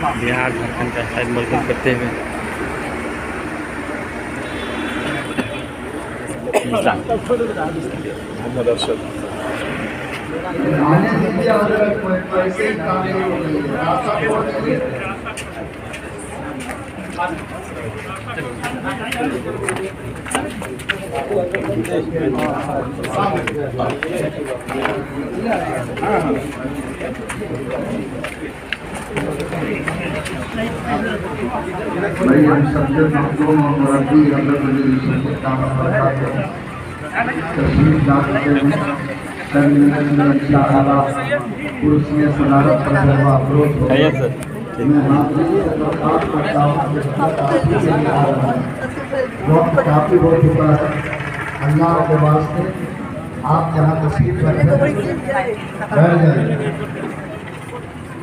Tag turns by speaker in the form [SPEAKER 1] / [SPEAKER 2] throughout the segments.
[SPEAKER 1] بہار جھارکھنڈ کا شاید مرکز کرتے ہوئے۔
[SPEAKER 2] محمد
[SPEAKER 3] بھائی ہم سب کے مخدوم اور مربی حضرت علی یوسف کے کام برکات کریں تشریف لا چکے ہیں ترمینل میں انشاءاللہ کرسی صدارت پر جلوہ افروز ہو
[SPEAKER 1] خیریت سر
[SPEAKER 3] میں حاضری درخواست کرتا ہوں کہ وقت کافی ہو چکا ہے اللہ کے واسطے آپ یہاں تشریف رکھیں بیٹھ جائیں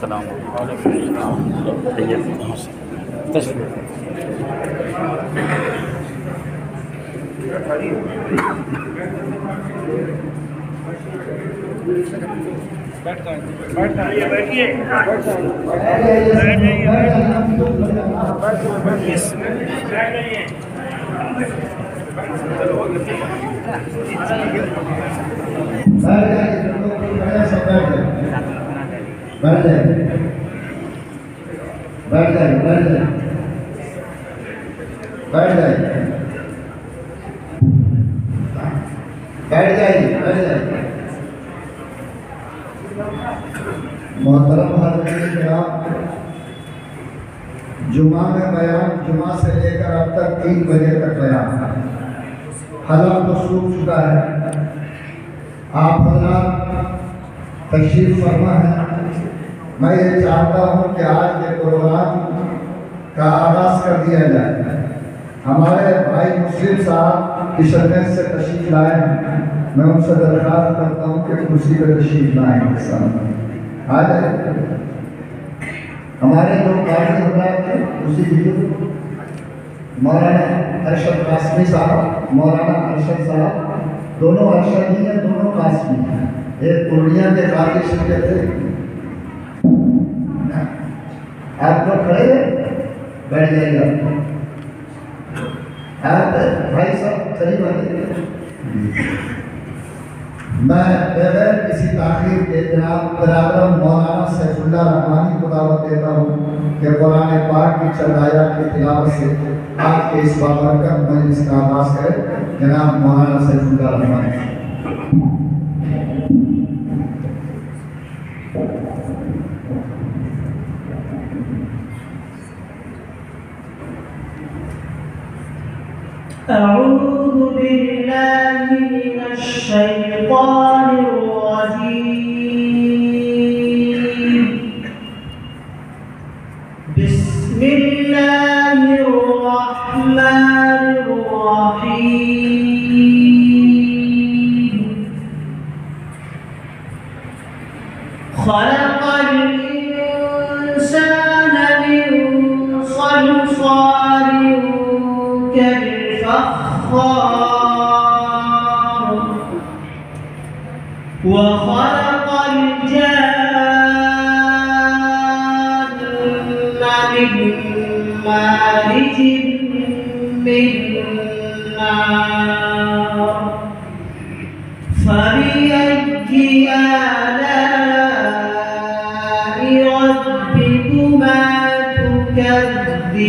[SPEAKER 1] السلام عليكم تشكر
[SPEAKER 3] يا جائیے بیٹھ جائیے بیٹھ تک تین بجے تک بیان حلم تو سوکھ چکا ہے۔ آپ حضرات تشریف فرما ہے۔ میں یہ چاہتا ہوں کہ آج کے پروگرام کا آغاز کر دیا جائے۔ ہمارے بھائی مسلم صاحب کشنگنج سے تشریف لائے۔ ہیں میں ان سے درخواست کرتا ہوں کہ کرسی پہ تشریف لائیں۔ کے ساتھ آ جائے ہمارے جو قاضی حضرات ہیں۔ اسی لیے مولانا ارشد قاسمی صاحب، مولانا ارشد صاحب، دونوں ارشد ہی ہیں، دونوں قاسمی ہیں۔ ایک پورنیہ کے قاضی شرکت تھے۔ آپ لوگ کھڑے بیٹھ جائیے آپ۔ آپ بھائی صاحب قریب آئیے میں بغیر کسی تاخیر کے جناب برادر مولانا سیف اللہ رحمانی کو دعوت دیتا ہوں کہ قرآن پاک کی چندایا کی تلاوت سے آج کے اس بابرکت مجلس کا آغاز کرے جناب مولانا سیف اللہ رحمانی
[SPEAKER 4] أعوذ بالله من الشيطان كالفخار وخلق الجان من مارج من نار. فبأي آلاء ربكما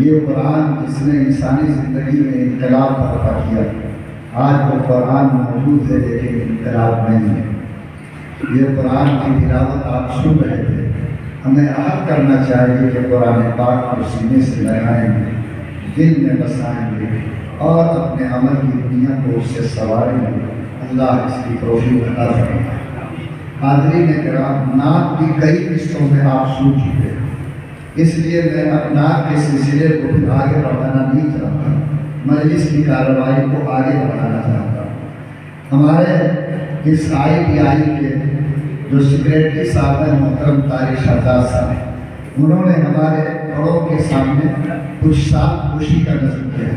[SPEAKER 3] یہ قرآن جس نے انسانی زندگی میں انقلاب برپا کیا، آج وہ قرآن موجود ہے لیکن انقلاب نہیں ہے۔ یہ قرآن کی تلاوت آپ سن رہے تھے۔ ہمیں عہد کرنا چاہیے کہ قرآن پاک کو سینے سے لگائیں گے دل میں بسائیں گے اور اپنے عمل کی دنیا کو اس سے سواریں گے۔ اللہ اس کی توفیق عطا فرمائے۔ حاضرین کرام، نعت کی کئی قسطوں میں آپ سن چکے ہیں۔ اس لیے میں اب نعت کے سلسلے کو پھر آگے بڑھانا نہیں چاہتا۔ مجلس کی کارروائی کو آگے بڑھانا چاہتا ہوں۔ ہمارے اس آئی پی آئی کے جو سیکریٹری صاحب ہیں، محترم طارق شہزاد صاحب، انہوں نے ہمارے بڑوں کے سامنے کچھ صاف خوشی کا نظر کیا۔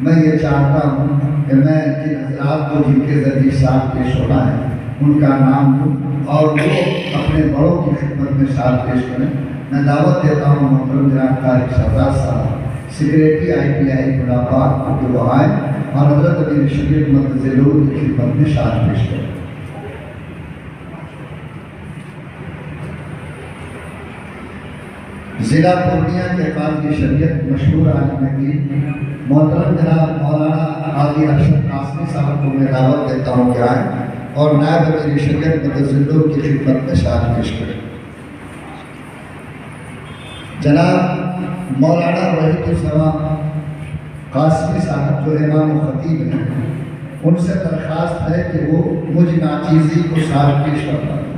[SPEAKER 3] میں یہ چاہتا ہوں کہ میں جن حضرات کو، جن کے ذریعے ساتھ پیش ہونا ہے، ان کا نام لوں اور وہ اپنے بڑوں کی خدمت میں ساتھ پیش کریں۔ میں دعوت دیتا ہوں محترم جناب طارق شہزاد صاحب سیکریٹری آئی پی آئی خدا پاک کہ وہ آئیں اور حضرت علی شریف متضلور کی خدمت میں ساتھ پیش کریں۔ ضلع پورنیہ کے قاضی شریعت مشہور عالم دین محترم جناب مولانا قاضی ارشد قاسمی صاحب کو میں دعوت دیتا ہوں کہ آئیں اور نائب امیر شریعت متضلور کی خدمت میں شاد پیش کریں۔ جناب مولانا وحید السلام قاسمی صاحب جو امام و خطیب ہیں، ان سے درخواست ہے کہ وہ مجھ ناچیزی کو ساتھ پیش کرتا ہوں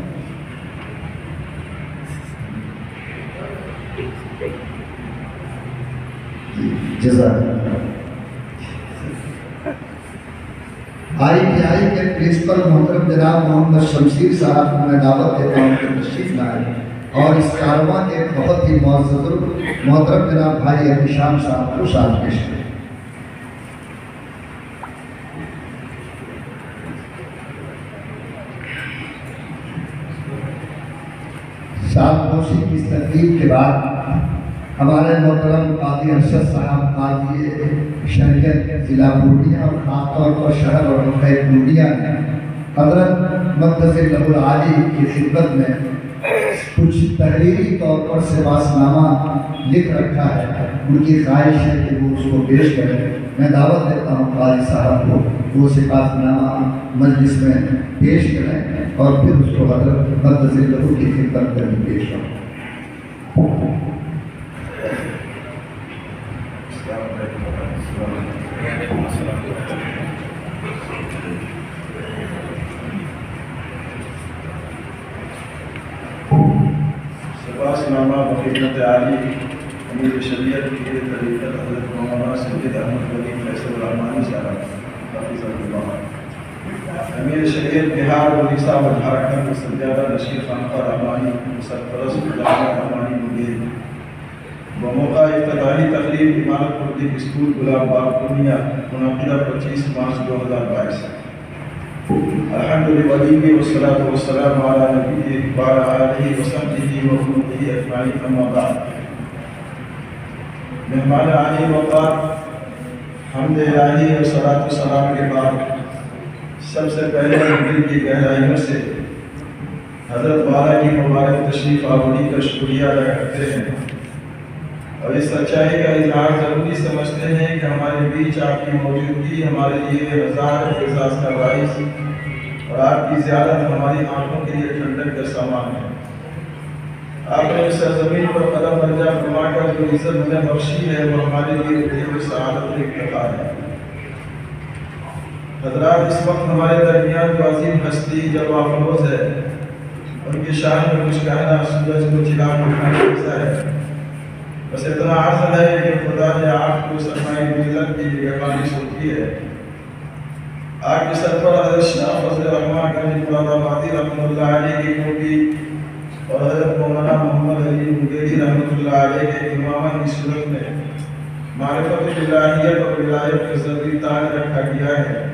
[SPEAKER 3] آئی پی آئی کے پرنسپل محترم جناب محمد شمشیر صاحب کو میں دعوت دیتا ہوں کہ تشریف لائیں اور اس کارواں کے بہت ہی معزز محترم جناب بھائی یعنی ابھیشام صاحب کو ساتھ پیش کریں سات موسی کی اس تقریب کے بعد ہمارے محترم قاضی ارشد صاحب قاضی شریعت ضلع پورنیہ اور خاص طور پر شہر اور مکہ پورنیہ حضرت مقدس لب العالی کی خدمت میں کچھ تحریری طور پر سباس نامہ لکھ رکھا ہے۔ ان کی خواہش ہے کہ وہ اس کو پیش کریں۔ میں دعوت دیتا ہوں قاضی صاحب کو وہ سباس نامہ مجلس میں پیش کریں اور پھر اس کو حضرت حضرت کی خدمت میں پیش کریں۔
[SPEAKER 2] نامہ عالی امیر شریعت کی طریقت حضرت مولانا سید احمد ولی فیصل الرحمانی صاحب، حافظ اللہ امیر شریعت بہار اڑیسہ و جھارکھنڈ سجادہ رشید خانقاہ رحمانی سرپرست علامہ رحمانی مدیر بموقع افتتاحی تقریب امارت پردیپ اسکول، گلاب باغ، پورنیہ، منعقدہ پچیس مارچ دو ہزار بائیس۔ الحمد للہ والصلاة والسلام على نبیه وعلى آله وصحبه وأمته أجمعين أما بعد. مہمان علی وقار حمد الہی اور صلاة والسلام کے بعد، سب سے پہلے دل کی گہرائیوں سے حضرت والا کی مبارک تشریف آوری کا شکریہ ادا کرتے ہیں۔ اور اس سچائی کا اظہار ضروری سمجھتے ہیں کہ ہمارے بیچ آپ کی موجودگی، ہمارے لیے ہزار اعزاز کا باعث اور آپ کی زیارت ہماری آنکھوں کے لیے ٹھنڈک کا سامان ہے۔ آپ نے اس سرزمین پر قدم درجہ فرما کر جو عزت ہمیں بخشی ہے، وہ ہمارے لیے دیر سعادت اور افتخار ہے۔ حضرات، اس وقت ہمارے درمیان جو عظیم ہستی جب آفروز ہے، ان کی شان میں کچھ کہنا سورج کو چلا اٹھانے ہے۔ بس اتنا عرض ہے کہ خدا نے آپ کو سرمایہ ملت کی نگہبانی سوچی ہے۔ آپ کے سرپر حضرت شاہ فضل رحمان گنج مراد آبادی رحمۃ اللہ علیہ کی موٹی اور حضرت مولانا محمد علی مغیری رحمۃ اللہ علیہ کے امامت کی صورت میں معرفت الہیت اور ولایت کے ضروری تاج رکھا گیا ہے۔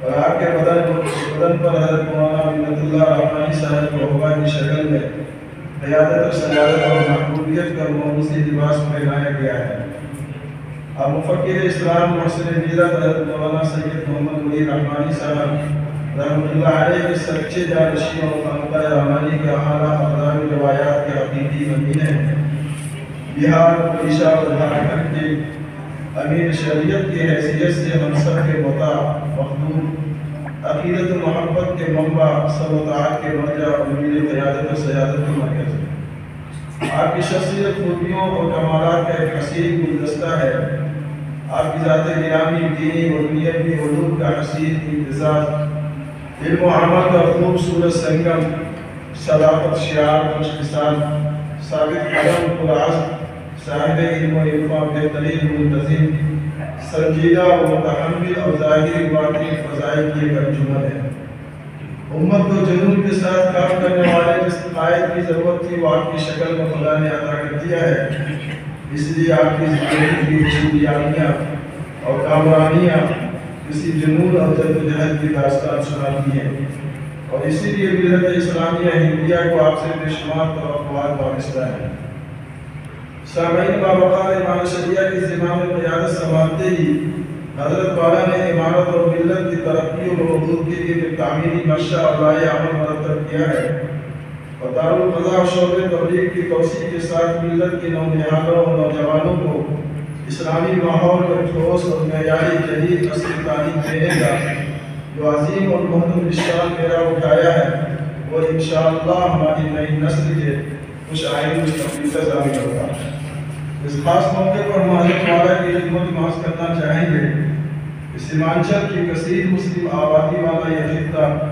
[SPEAKER 2] اور آپ کے بدن بدن پر حضرت مولانا منت اللہ رحمانی صاحب کو ہوا کی شکل میں قیادت و سیادت اور محبوبیت کا موضوعی لباس پہنایا گیا ہے۔ اب مفکر اسلام محسن میرت حضرت مولانا سید محمد ملی رحمانی صاحب رحمۃ اللہ علیہ کے سچے جانشین اور خانقاہ رحمانی کے اعلیٰ اقدام روایات کے حقیقی امین ہیں۔ بہار اڑیسہ اور جھارکھنڈ کے امیر شریعت کی حیثیت سے ہم سب کے متا مخدوم عقیدت و محبت کے منبع سب وطاعت کے مرجع اور امیر قیادت و سیادت کے مرکز ہے آپ کی شخصیت خوبیوں اور کمالات کا ایک حسین گلدستہ ہے۔ آپ کی ذات گرامی دینی اور دنیاوی علوم کا حسین امتزاج۔ علم و عمل کا خوبصورت سنگم۔ صداقت شعار خوش ثابت قدم پرعزم صاحب علم و عرفہ بہترین منتظم۔ سنجیدہ و متحمل اور ظاہری باطنی فضائل کی ایک انجمن ہے۔ امت کو جنون کے ساتھ کام کرنے والے جس قائد کی ضرورت تھی وہ آپ کی شکل میں خدا نے عطا کر دیا ہے۔ اس لیے آپ کی زندگی کی خوبیاں اور کامرانیاں کسی جنون اور جدوجہد کی داستان سناتی ہیں۔ اور اسی لیے ملت اسلامیہ ہندیہ کو آپ سے بے شمار توقعات وابستہ ہے۔ سامعین بابقار امام شریعہ کی زمام قیادت سنبھالتے ہی حضرت والا نے عمارت اور ملت کی ترقی اور حدود کے لیے ایک تعمیری نقشہ اور لائے عمل مرتب کیا ہے۔ اور دارالقضاء شعبے تبلیغ کی توسیع کے ساتھ ملت کے نونہالوں اور نوجوانوں کو اسلامی ماحول میں ٹھوس اور معیاری جدید نسل تعلیم دینے کا جو عظیم اور محدود نشان میرا اٹھایا ہے، وہ انشاءاللہ ہماری نئی نسل کے خوش آئین مستقبل کا ضامن ہوگا۔ اس خاص موقع پر ہم حضرت والا کی خدمت محض کرنا چاہیں گے۔ کہ سیمانچل کی کثیر مسلم آبادی والا یہ خطہ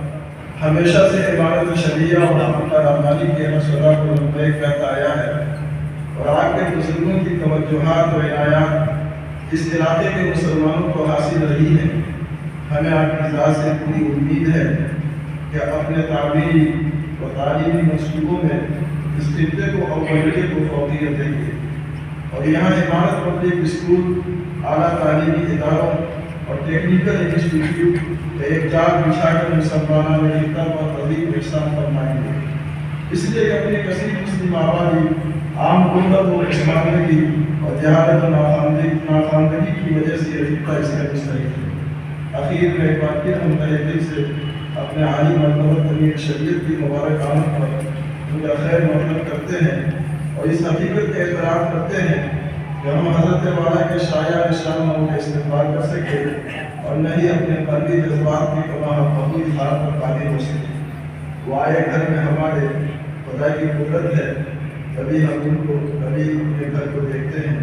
[SPEAKER 2] ہمیشہ سے عبادت شریعہ اور حقہ رحمانی کے مسئلہ کو لبیک کرتا آیا ہے۔ اور آپ کے بزرگوں کی توجہات و عنایات اس علاقے کے مسلمانوں کو حاصل رہی ہے ہمیں آپ کی ذات سے پوری امید ہے کہ اپنے تعمیری و تعلیمی منصوبوں میں اس خطے کو اولویت کو فوقیت دیں گے۔ اور یہاں عمارت پبلک اسکول، اعلیٰ تعلیمی اداروں اور ٹیکنیکل انسٹیٹیوٹ ایک جال بچھا کر مسلمانہ میں خطہ پر عظیم احسان فرمائیں گے اس لیے کہ اپنی کثیر مسلم آبادی، عام غربت و پسماندگی اور جہالت و ناخواندگی ناخواندگی کی وجہ سے یہ خطہ اس کا مستحق ہے۔ اخیر میں ایک بار پھر ہم تہ دل سے اپنے عالی مرتبہ تمیر شریعت کی مبارک آمد پر ان کا خیر مقدم کرتے ہیں۔ اور اس حقیقت کا اعتراف کرتے ہیں کہ ہم حضرت والا کے شاعر نشان ناموں کا استقبال کر سکے اور نہ ہی اپنے قلبی جذبات کی کما بہو اظہار پر قادر ہو سکے۔ وہ آئے گھر میں ہمارے خدا کی قدرت ہے۔ کبھی ہم ان کو کبھی اپنے گھر کو دیکھتے ہیں۔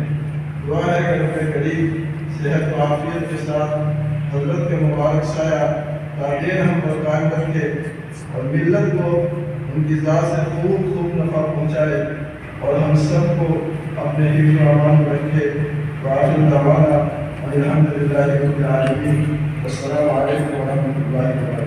[SPEAKER 2] دعا ہے کہ اپنے قریب صحت و عافیت کے ساتھ حضرت کے مبارک سایہ تعلیم ہم پر قائم رکھے اور ملت کو ان کی ذات سے خوب خوب نفع پہنچائے۔ اور ہم سب کو اپنے حفظ و امان میں رکھے وآخر دعوانا الحمد للہ رب العالمین۔ السلام علیکم ورحمۃ اللہ وبرکاتہ۔